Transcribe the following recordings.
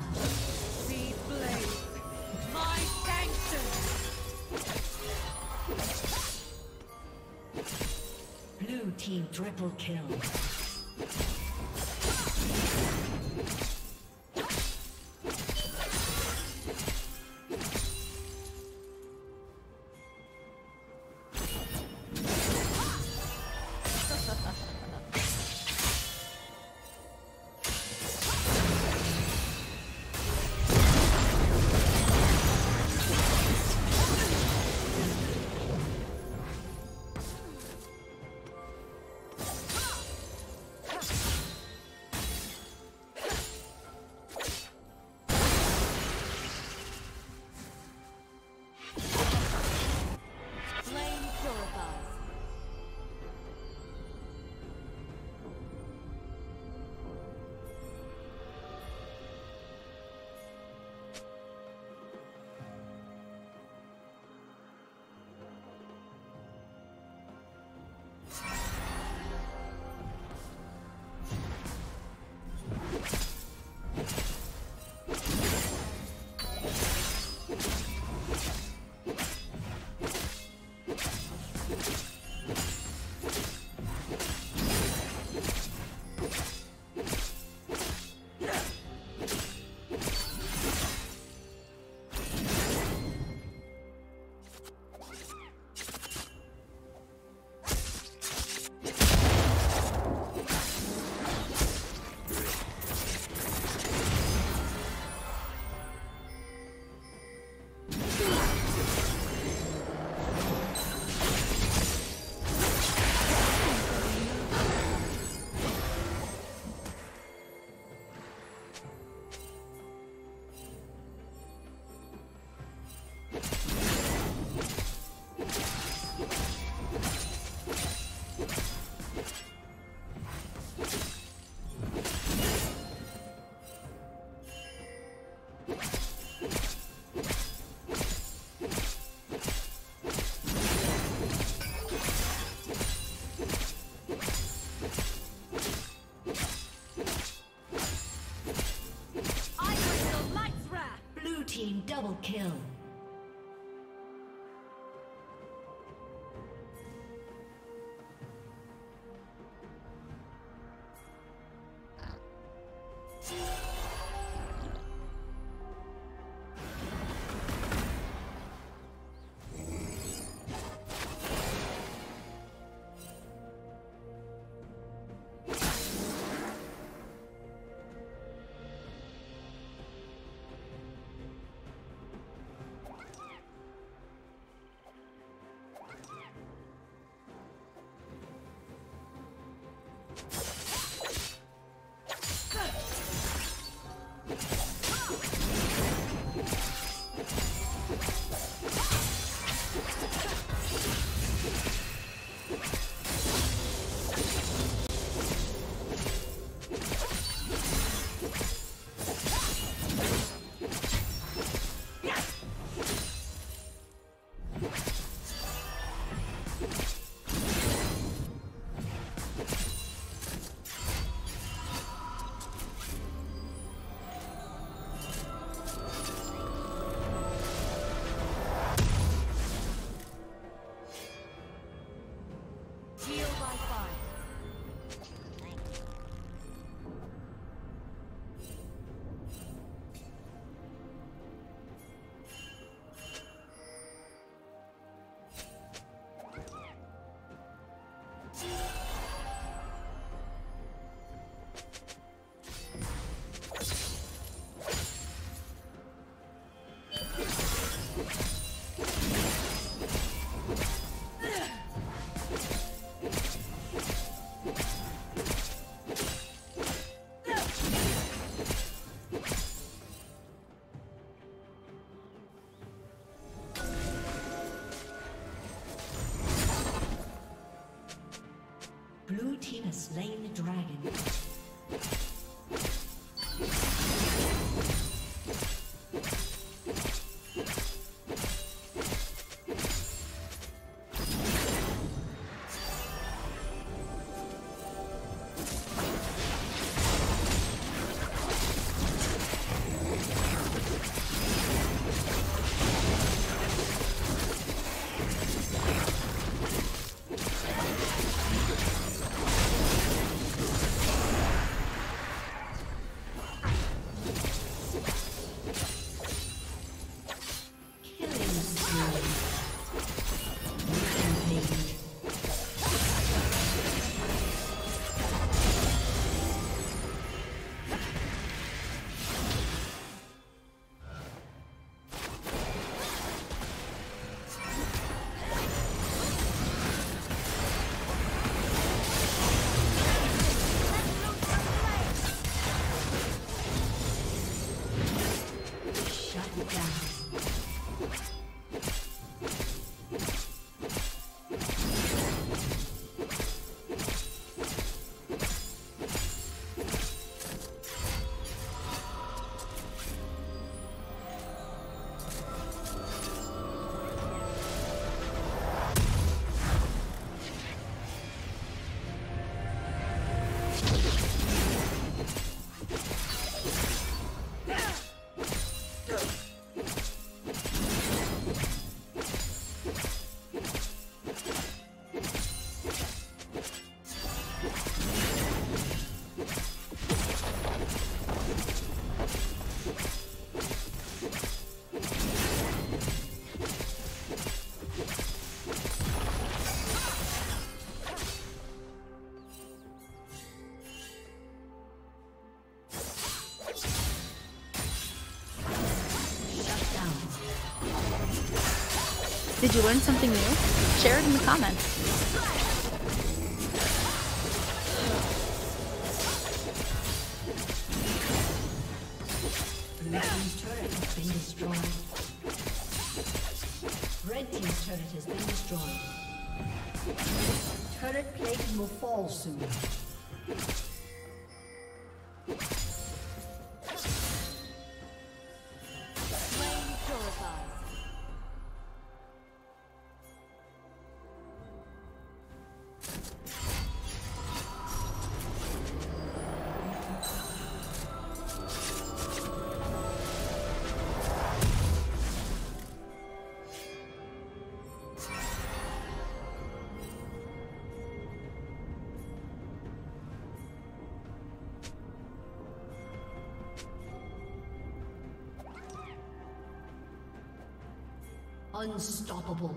Down. Be blade. My gangster. Blue team triple kill. Kill. Did you learn something new? Share it in the comments. Blue team's turret has been destroyed. Red team's turret has been destroyed. Turret plating will fall soon. Unstoppable.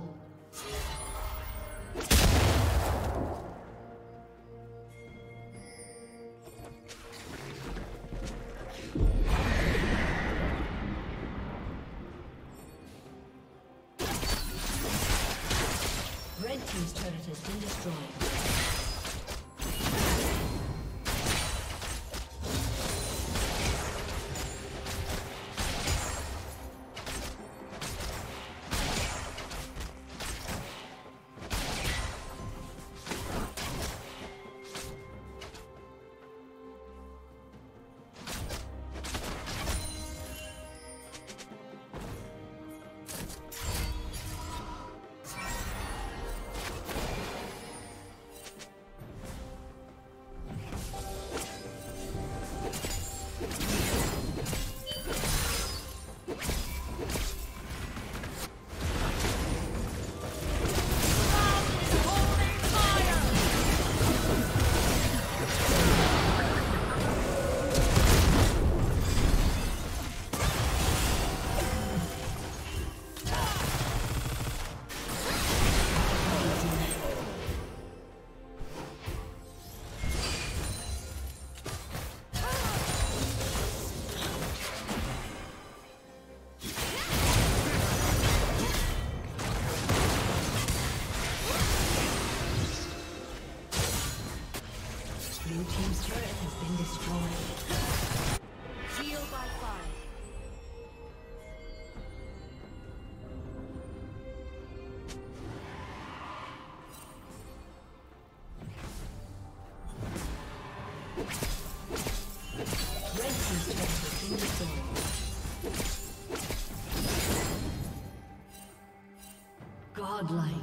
Godlike.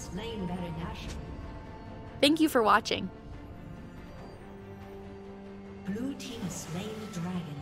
Slain Baron Nashor. Thank you for watching. Blue team has slain the dragon.